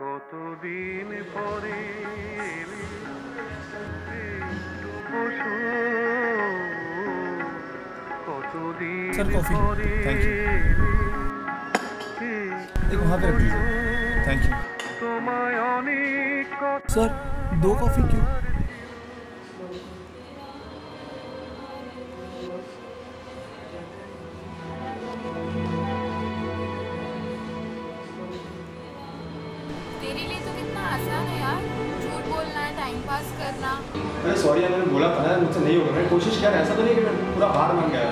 কতদিন পরে একটু বসো কতদিন Sir, coffee. পরে Thank you. एक वहाँ पे रख दीजिए थैंक यू তোমায় অনেক কথা सर दो कॉफ़ी क्यों तेरे लिए तो कितना आसान है यार। झूठ बोलना है टाइम पास करना। अरे सॉरी यार मैंने बोला था मुझसे नहीं होगा। मैंने कोशिश किया ऐसा तो नहीं कि मैं पूरा हार मान गया।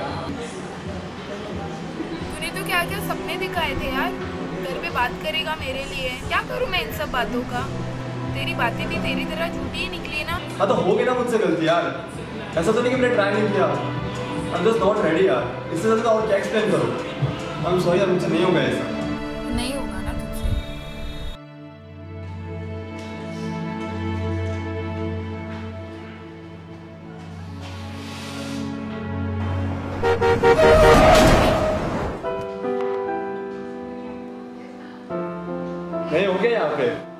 तूने तो क्या क्या सपने दिखाए थे यार। घर पे बात करेगा मेरे लिए। क्या करूँ मैं इन सब बातों का? तेरी बातें भी तेरी तरह झूठी ही निकली ना। हाँ तो हो गई ना मुझसे गलती यार। ऐसा तो नहीं कि मैंने ट्राई नहीं किया। I am just not ready यार। इससे ज़्यादा और क्या एक्सप्लेन करो? आई एम सॉरी यार मुझसे नहीं होगा ऐसा। नहीं होगा। 네, 내 요게 앞에.